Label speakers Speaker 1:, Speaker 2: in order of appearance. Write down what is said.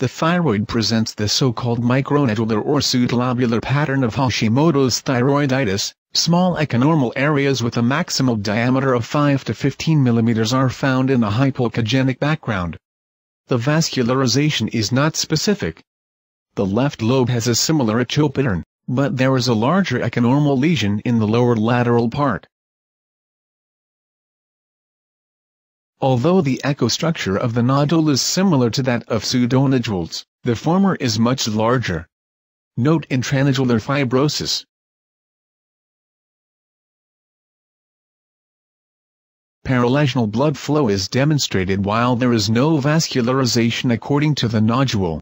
Speaker 1: the thyroid presents the so-called micronodular or pseudolobular pattern of Hashimoto's thyroiditis. Small echonormal areas with a maximal diameter of 5 to 15 mm are found in a hypoechogenic background. The vascularization is not specific. The left lobe has a similar echo pattern, but there is a larger echonormal lesion in the lower lateral part. Although the echo structure of the nodule is similar to that of pseudonodules, the former is much larger. Note intranodular fibrosis. Paralesional blood flow is demonstrated while there is no vascularization according to the nodule.